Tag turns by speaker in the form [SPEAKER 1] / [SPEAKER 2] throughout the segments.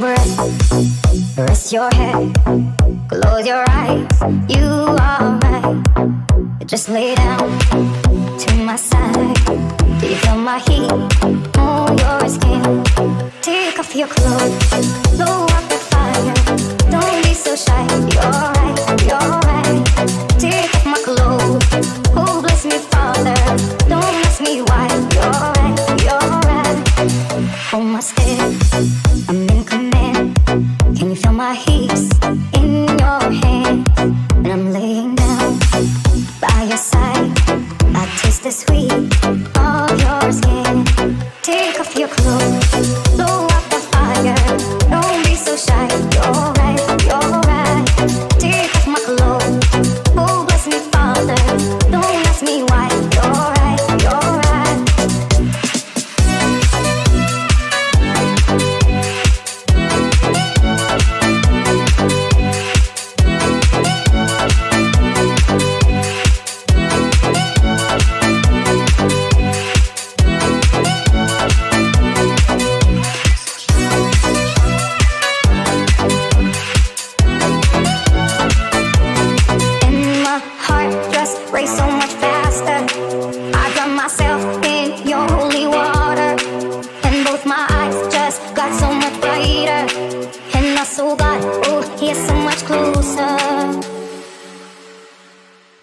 [SPEAKER 1] Rest your head, close your eyes. You are right. Just lay down to my side. Do you feel my heat on your skin? Take off your clothes, blow up the fire. Don't be so shy. You're right, my heat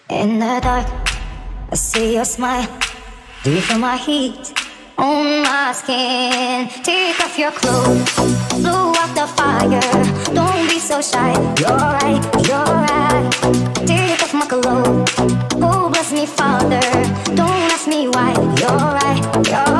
[SPEAKER 1] In the dark, I see your smile. Do you feel my heat on my skin? Take off your clothes, blow out the fire. Don't be so shy. You're right, you're right. Take off my clothes. Oh, bless me, Father. Don't ask me why. You're right, you're